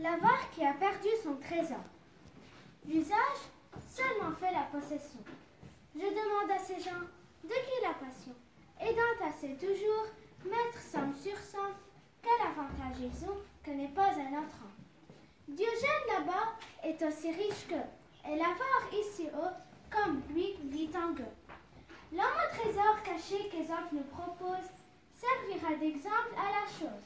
L'avare qui a perdu son trésor. L'usage seulement fait la possession. Je demande à ces gens de qui la passion, et d'entasser toujours, mettre somme sur somme, quel avantage ils ont que n'est pas un entrant. Diogène là-bas est aussi riche qu'eux, et l'avare ici haut, comme lui, vit en gueux. L'homme au trésor caché qu'Ésope nous propose servira d'exemple à la chose.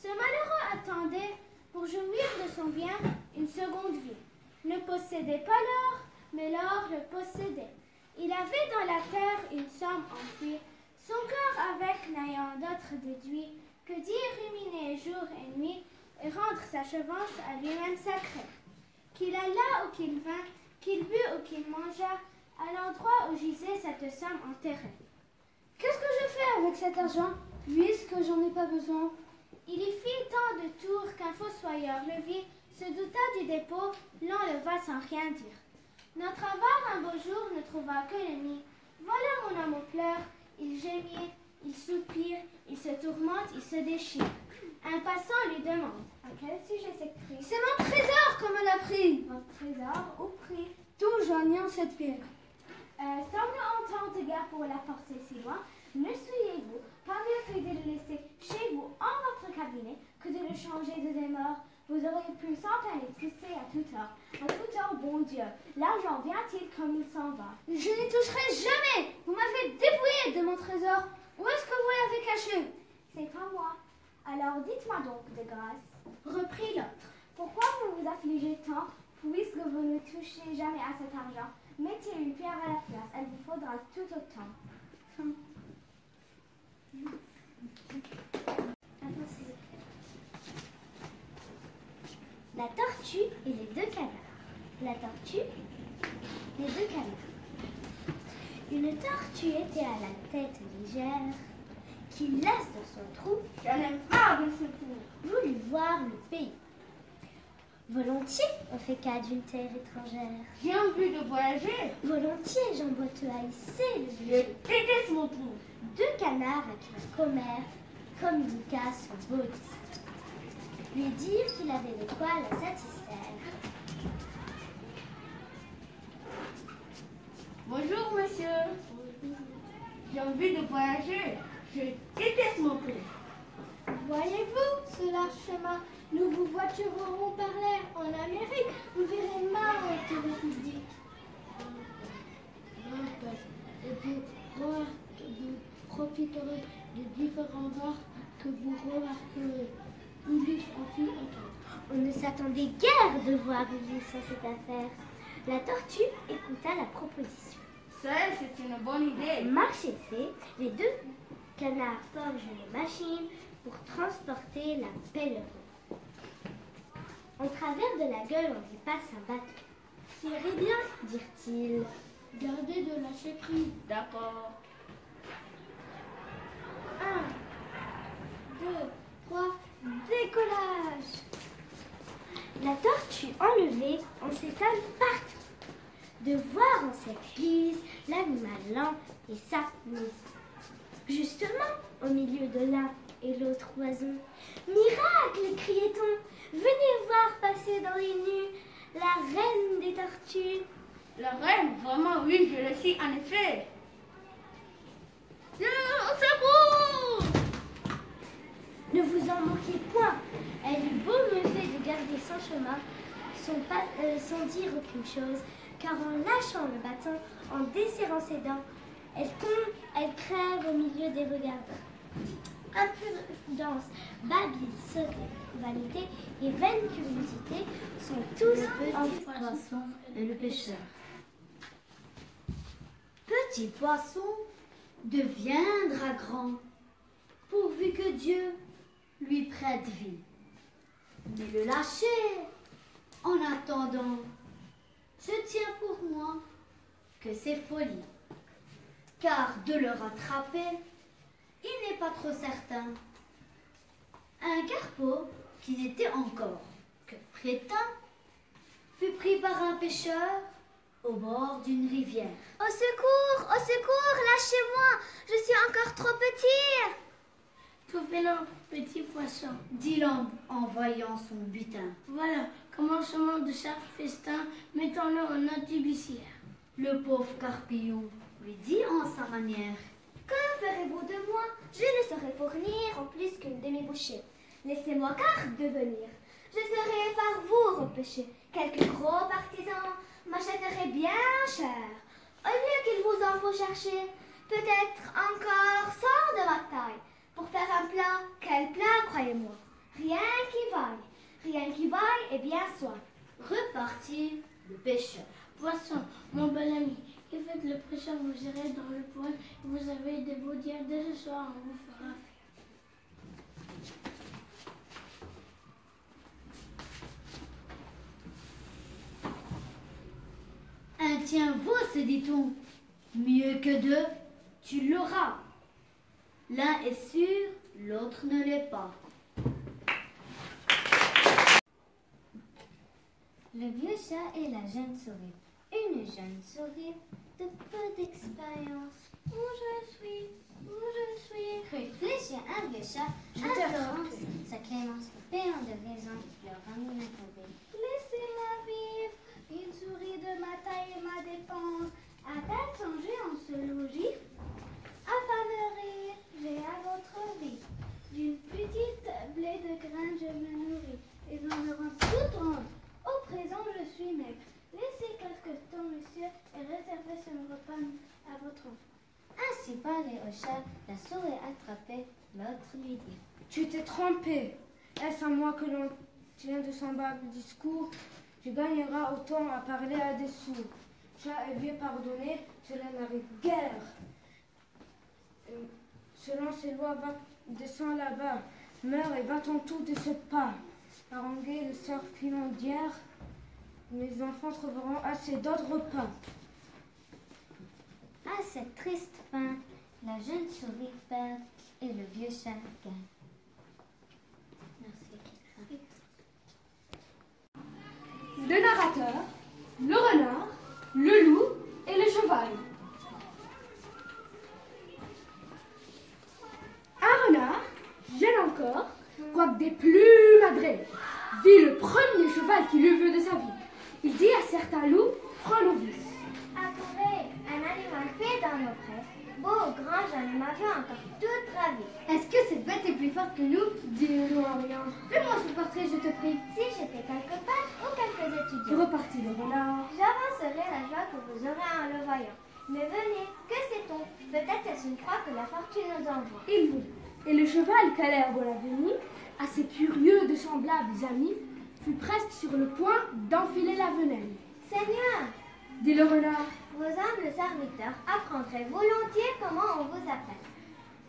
Ce malheureux attendait, pour jouir de son bien, une seconde vie. Ne possédait pas l'or, mais l'or le possédait. Il avait dans la terre une somme enfouie, son cœur avec n'ayant d'autre déduit que d'y ruminer jour et nuit et rendre sa chevance à lui-même sacrée. Qu'il alla ou qu'il vint, qu'il but ou qu'il mangeât, à l'endroit où gisait cette somme enterrée. Qu'est-ce que je fais avec cet argent, puisque j'en ai pas besoin Il y fit tant de tours qu'un fossoyeur le vit, se douta du dépôt, l'enleva sans rien dire. Notre avare un beau jour ne trouva que l'ennemi. Voilà mon homme au pleurs, il gémit, il soupire, il se tourmente, il se déchire. Un passant lui demande À quel sujet s'écrit C'est mon trésor qu'on me l'a pris Votre trésor au prix Tout joignant cette pierre. Euh, sommes-nous entendre guère pour la porter si loin Ne soyez-vous pas mieux fait de le laisser chez vous en votre cabinet que de le changer de Vous auriez pu sans peine pousser à toute heure. À toute heure, bon Dieu, l'argent vient-il comme il s'en va Je n'y toucherai jamais Vous m'avez dépouillé de mon trésor. Où est-ce que vous l'avez caché? C'est pas moi. Alors dites-moi donc de grâce, reprit l'autre, pourquoi vous vous affligez tant, puisque vous ne touchez jamais à cet argent Mettez une pierre à la place, elle vous faudra tout autant. La tortue et les deux canards. La tortue, les deux canards. Une tortue était à la tête légère qui laisse dans son trou, j'en ai marre de ce trou, voulut voir le pays. Volontiers, on fait cas d'une terre étrangère. J'ai envie de voyager. Volontiers, j'en vois te haïsser le Je déteste mon trou. Deux canards qui le commère communiqua son beau. Lui dire qu'il avait de quoi la satisfaire. Bonjour, monsieur. J'ai envie de voyager. Je déteste mon trou. Voyez-vous ce large chemin Nous vous voiturerons par l'air en Amérique. Vous verrez marre de République. Et pour voir, vous profiterez des différents arts que vous remarquerez. Ulysse en fut entendre. On ne s'attendait guère de voir Ulysse en cette affaire. La tortue écouta la proposition. C'est une bonne idée. Marché fait, les deux canards forgent une machine pour transporter la pèlerin. En travers de la gueule, on y passe un bateau. Tirez bien, dirent-ils. Gardez de la chérie. D'accord. Un, deux, trois, décollage La tortue enlevée, on s'étale partout. De voir en cette guise l'animal lent et sa mise. Justement, au milieu de l'un et l'autre oiseau. Miracle criait-on Venez voir passer dans les nues la reine des tortues. La reine, vraiment, oui, je le suis en effet. Secours Ne vous en moquez point. Elle eut beau me fait de garder son chemin, sans, euh, sans dire aucune chose, car en lâchant le bâton, en desserrant ses dents, elle tombe, elle crève au milieu des regardants. Impudence, babil, sauté, vanité et vaine curiosité sont tous en poisson et le pêcheur. Petit poisson, deviendra grand, pourvu que Dieu lui prête vie. Mais le lâcher, en attendant, je tiens pour moi que c'est folie. Car de le rattraper, il n'est pas trop certain. Un carpeau qui n'était encore que frétin fut pris par un pêcheur au bord d'une rivière. Au secours, au secours, lâchez-moi, je suis encore trop petit. Fait petit poisson, dit l'homme en voyant son butin. Voilà, commencement de chaque festin, mettons-le en notre Le pauvre Carpillon lui dit en sa manière. Que ferez-vous de moi? Je ne saurais fournir en plus qu'une demi-bouchée. Laissez-moi car devenir. Je serai par vous repêché. Quelques gros partisans m'achèteraient bien cher. Au lieu qu'il vous en faut chercher, peut-être encore sans de ma taille. Pour faire un plat, quel plat, croyez-moi? Rien qui vaille. Rien qui vaille et bien soit. Repartit le pêcheur. Poisson, mon bel ami, que faites le prêcheur, vous irez dans le poêle, vous avez des beaux dire dès ce soir, on vous fera Un tien vaut, se dit-on. Mieux que deux, tu l'auras. L'un est sûr, l'autre ne l'est pas. Le vieux chat et la jeune souris. Une jeune souris de peu d'expérience. Où je suis, où je suis? Réfléchir un vieux chat, adorant sa clémence, péant de raison, leur ramène un Laissez-moi vivre, une souris de ma taille et ma dépense. A-t-elle songé en ce logis À j'ai à votre vie. D'une petite blé de grains je me nourris, et j'en me rends toute ronde. Au présent je suis maigre. Laissez quelque temps, monsieur, et réservez ce repas à votre enfant. Ainsi parlait au chat, la souris attrapée, l'autre lui. Tu t'es trompé. Est-ce à moi que l'on tient de semblable discours? Tu gagneras autant à parler à des sourds. Chat et vieux pardonner, cela n'arrive guère. Euh, selon ces lois, va, descend là-bas, meurt et va-t'en tout de ce pas. Haranguer le sort filant d'hier, mes enfants trouveront assez d'autres repas. À cette triste fin, la jeune souris perd et le vieux chat gagne. Merci. Le narrateur, le renard, le loup et le cheval. Un renard, jeune encore, quoique des plus madrés, vit le premier cheval qu'il eût vu de sa vie. Il dit à certains loups, prends novice. Attendez, un animal fait dans nos prés. Beau, grand, jeune, m'avait encore toute ravie. Est-ce que cette bête est plus forte que nous? Dit le loup en riant. Fais-moi ce portrait, je te prie. Si j'étais quelque part ou quelques étudiants. Repartit le renard. J'avancerai la joie que vous aurez en le voyant. Mais venez, que sait-on? Peut-être est-ce une croix que la fortune nous envoie. Il vont. Et le cheval qu'à l'herbe l'avenir, assez curieux de semblables amis, fut presque sur le point d'enfiler la venaine. Seigneur, dit le renard, vos humbles serviteurs apprendraient volontiers comment on vous appelle.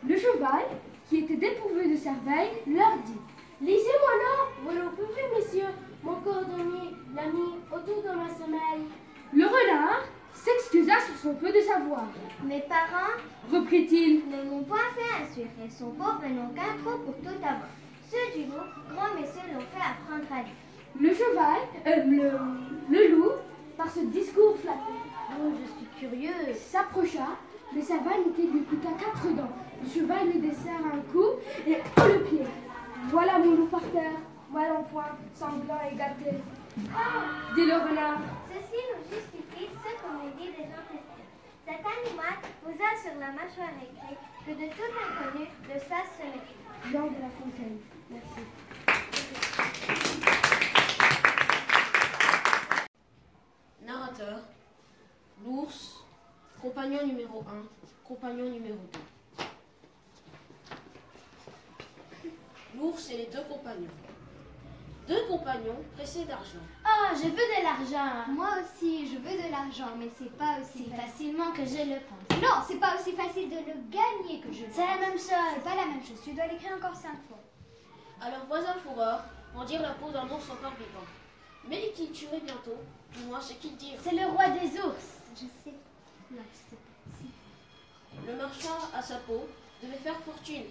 Le cheval, qui était dépourvu de cerveille, leur dit Lisez-moi là, vous le pouvez, messieurs, mon cordonnier, l'ami, autour de ma semelle. Le renard s'excusa sur son peu de savoir. Mes parents, reprit-il, ne m'ont point fait sont pauvres et n'ont qu'un trop pour tout avoir. Ceux du loup, grands messieurs l'ont fait apprendre à lire. Le cheval, euh, le, le loup, par ce discours flatté, oh, je suis curieux, s'approcha, mais sa vanité lui coûta quatre dents. Le cheval lui dessert un coup et oh le pied. Voilà mon loup par terre, voilà en point, sanglant et gâté. Oh Dit le renard. Ceci nous justifie ce qu'on dit des gens testés. Cet animal vous a sur la mâchoire écrit que de tout inconnu, le sas se méfie. Jean de la Fontaine. Merci. Narrateur, l'ours, compagnon numéro 1, compagnon numéro 2. L'ours et les deux compagnons. Deux compagnons pressés d'argent. Ah, je veux de l'argent. Moi aussi, je veux de l'argent, mais c'est pas aussi facilement que je le pense. Non, c'est pas aussi facile de le gagner que je le C'est la même chose. C'est pas la même chose. Tu dois l'écrire encore cinq fois. Alors voisin fourreur, en dire la peau d'un ours encore vivant. Mais qui tuerait bientôt, du moins ce qu'il dit. C'est le roi des ours. Je sais. Non, je sais pas. Le marchand à sa peau devait faire fortune.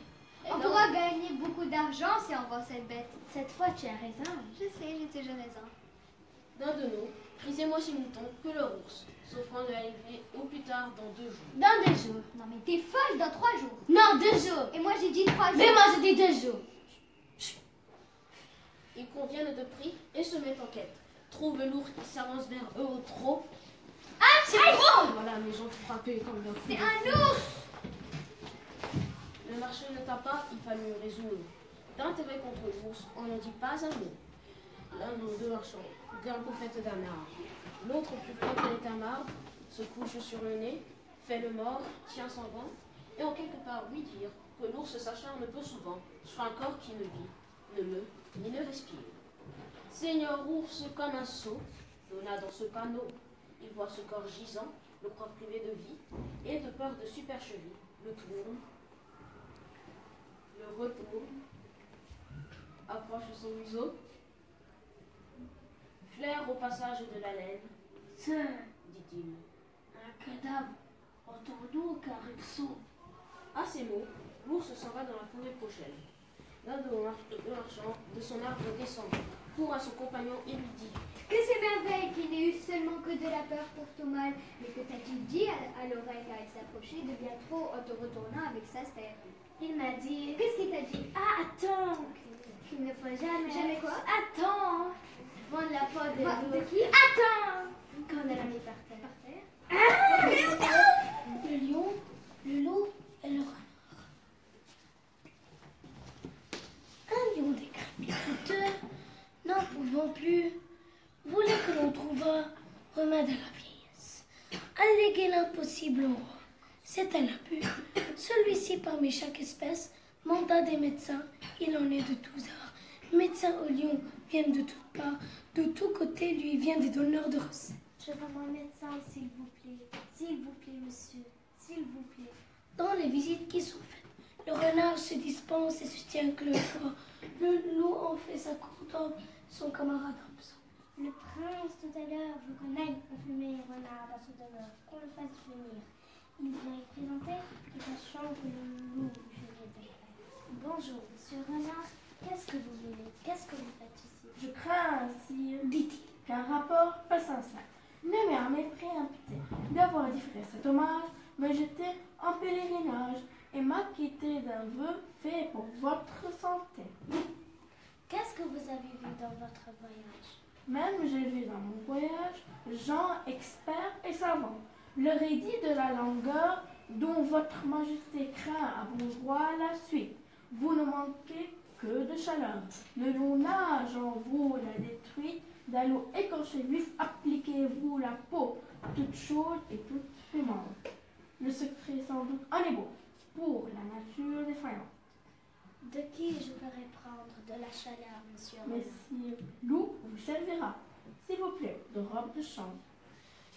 On pourra gagner beaucoup d'argent si on vend cette bête. Cette fois, tu as raison. Je sais, j'ai toujours raison. d'un de nous, prisez-moi si mouton que le ours, s'offrant de la livrer au plus tard dans deux jours. Dans deux jours. Non mais t'es folle dans trois jours. Non, deux jours. Et moi j'ai dit trois jours. Mais moi, je dis deux jours. Ils conviennent de prix et se mettent en quête. Trouvent lourd qui s'avance vers eux au trot. Ah, c'est gros Voilà, mes gens frappés comme d'un C'est un ours Le marché ne t'a pas, il fallut résoudre. D'intérêt contre l'ours, on n'en dit pas un mot. L'un de nos deux marchands au fait d'un arbre. L'autre, plus près qu'elle est un marbre, se couche sur le nez, fait le mort, tient son vent, et en quelque part lui dire que l'ours s'acharne peu souvent sur un corps qui ne vit, ne meut, ni ne respire. Seigneur ours comme un sot, donna dans ce panneau. Il voit ce corps gisant, le croit privé de vie, et de peur de supercherie, le tourne, le retourne, approche son museau, flaire au passage de la laine, C'est dit-il. un cadavre. Entends-nous car ils sont. À ces mots, l'ours s'en va dans la forêt prochaine. L'un de de de son arbre descend, court à son compagnon et lui dit Que c'est merveille qu'il n'ait eu seulement que de la peur pour ton mal, mais que t'as-tu dit à, à l'oreille car il s'approchait de bien trop en te retournant avec sa stère Il m'a dit Qu'est-ce qu'il t'a dit Ah, attends Qu'il ne faut jamais. Jamais quoi? Attends. Prendre la peau de de qui? Attends. Quand elle a mis par terre. Par terre Le lion, le loup et le. Un lion des crépiteurs, n'en pouvant plus, voulait que l'on trouvât remède à la vieillesse. Alléguer l'impossible au roi, c'était la but. Celui-ci, parmi chaque espèce, manda des médecins, il en est de tous arts. Médecins au lion viennent de toutes parts, de tous côtés lui viennent des donneurs de recettes. Je veux mon médecin, s'il vous plaît. S'il vous plaît, monsieur. S'il vous plaît. Dans les visites qui sont faites, le renard se dispense et se tient que le corps. Le loup en fait sa cour son camarade absent. Le prince, tout à l'heure, veut qu'on aille confumer renard à son demeure, qu'on le fasse venir. Il vient y présenter, et sachant que le loup je Bonjour, monsieur renard. Qu'est-ce que vous voulez? Qu'est-ce que vous faites ici? Je crains ainsi, dit-il, qu'un rapport pas sincère. Ne m'ait un mépris imputé. D'avoir différé cet hommage, me jeter en pèlerinage et m'acquitter d'un vœu fait pour votre santé. Qu'est-ce que vous avez vu dans votre voyage? Même j'ai vu dans mon voyage gens experts et savants, leur ai de la langueur dont votre majesté craint à bon droit la suite. Vous ne manquez que de chaleur. Le long nage en vous la détruit, l'eau écorché vif, appliquez-vous la peau, toute chaude et toute fumante. Le secret sans doute en est beau, pour la nature défaillante. De qui je ferai prendre de la chaleur, monsieur si l'eau vous servira, s'il vous plaît, de robe de chambre.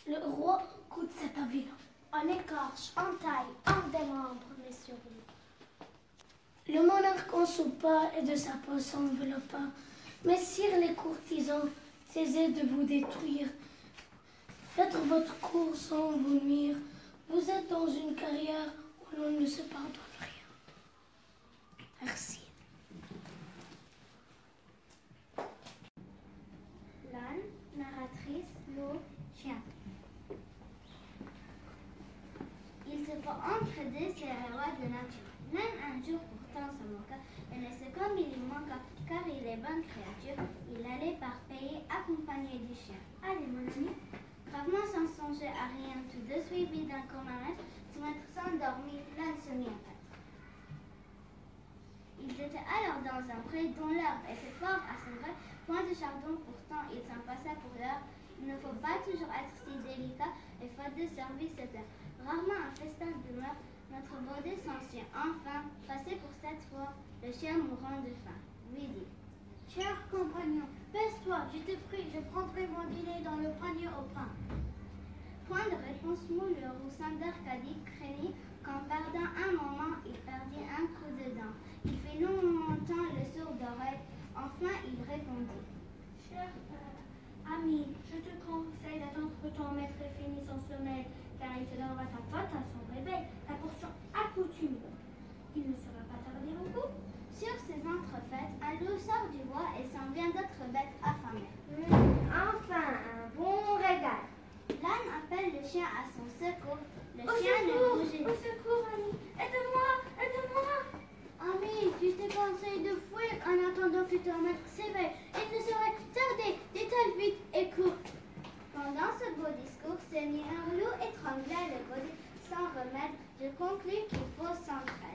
Le roi coûte cet avis En écorche, en taille, en démembre, monsieur Roux. Le monarque en soupa et de sa peau s'enveloppa. Messire les courtisans, cessez de vous détruire. Faites votre cours sans vous nuire. Vous êtes dans une carrière où l'on ne se pardonne. Merci. L'âne, narratrice, loup, chien. Il se faut entraider ces rois de nature. L'âne un jour pourtant se moqua et ne sait comme il manqua, car il est bonne créature. Il allait par pays accompagné du chien. Allez mon ami, gravement sans songer à rien, tous deux suivis d'un commun maître, son maître s'endormit, l'âne se mit à. Ils étaient alors dans un pré dont l'herbe était fort à son gré, point de chardon pourtant il s'en passa pour l'heure. Il ne faut pas toujours être si délicat et faute de service c'est heure. Rarement un festin demeure, notre baudet s'en enfin, passé pour cette fois, le chien mourant de faim. Lui dit Cher compagnon, baisse-toi, je te prie, je prendrai mon dîner dans le panier au pain. Point de réponse moule, le roussin d'Arcadie craignit qu'en perdant un moment, il perdit un coup de dent. Il fait longtemps le sourd d'oreille, enfin il répondit. Cher euh, ami, je te conseille d'attendre que ton maître ait fini son sommeil, car il te donnera ta pote à son réveil, la portion accoutumée. Il ne sera pas tardé beaucoup. Sur ces entrefaites, un loup sort du bois et s'en vient d'autres bêtes affamées. Hmm, enfin, un bon régal. L'âne appelle le chien à son secours. Le chien ne bougeait pas. En attendant maître s'éveille. Il ne serait tardé, détale vite et cours. Pendant ce beau discours, Seigneur Loup étrangla le body sans remède. Je conclus qu'il faut s'entraîner.